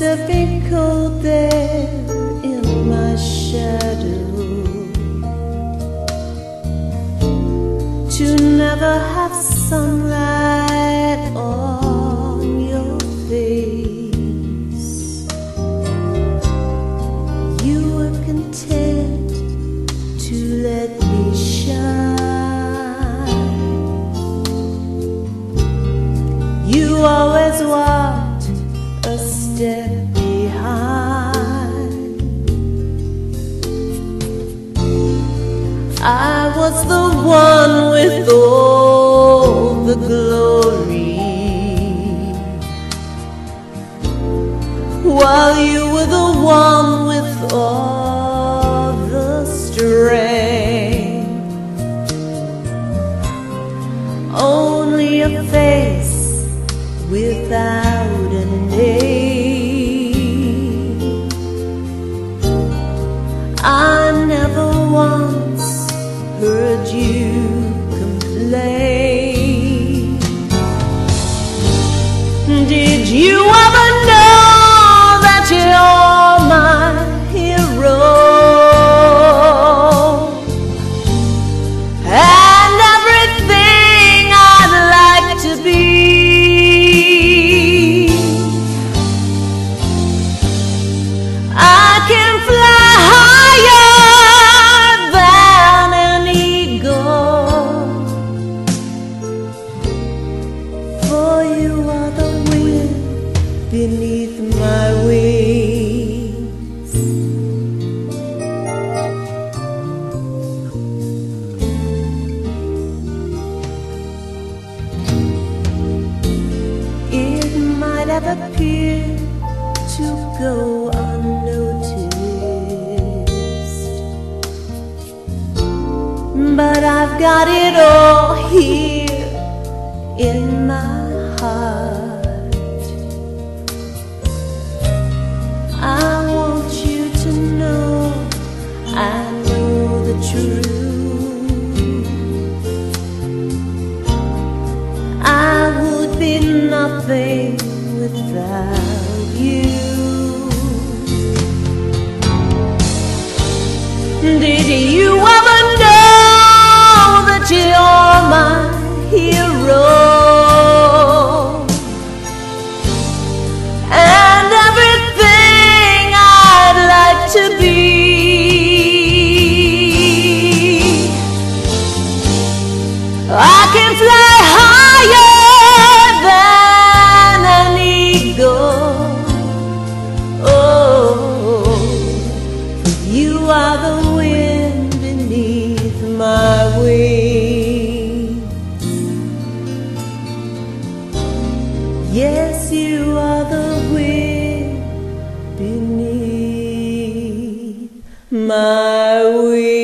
must cold there in my shadow to never have sunlight on your face. You were content to let me shine. You always walked I was the one with all the glory, while you were the one with all the strength. Only a face without heard you complain. Did you For you are the wind beneath my wings. It might have appeared to go unnoticed, but I've got it all here nothing without you. Did you ever Yes, you are the wind beneath my wings.